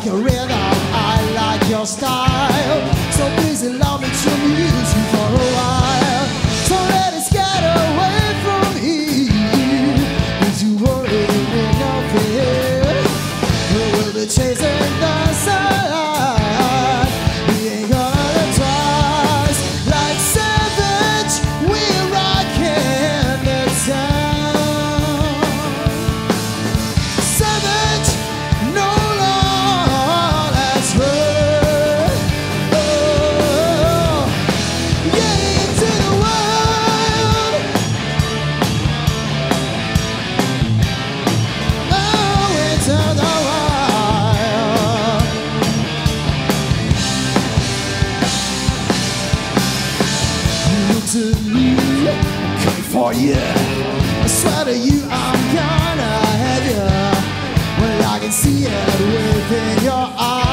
like your rhythm, I like your style. you. I swear to you, I'm gonna have you. Well, I can see it within your eyes.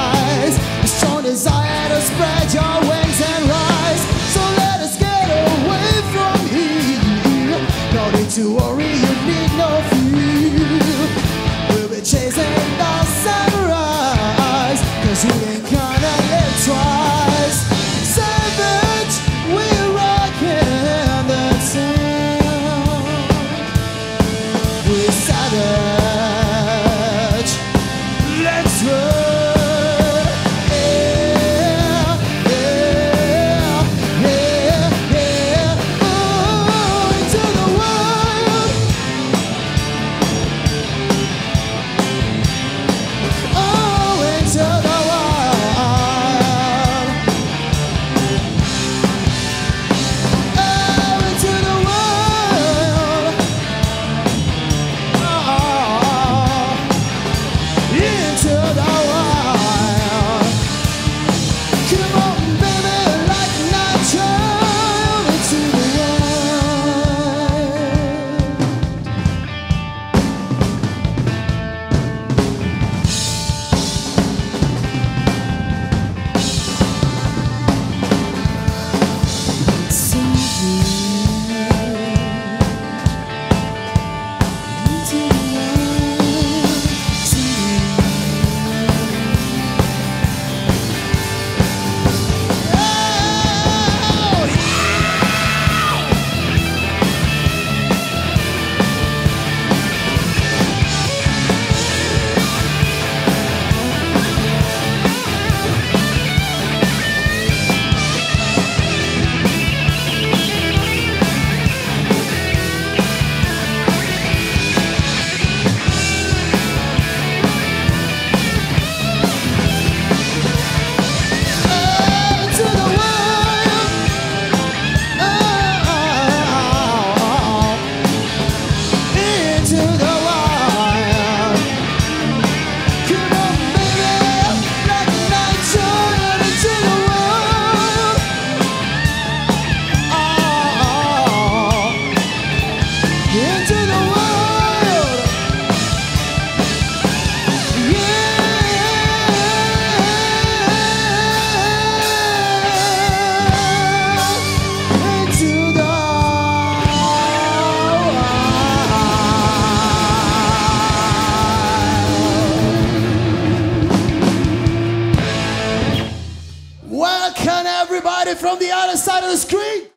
from the other side of the screen.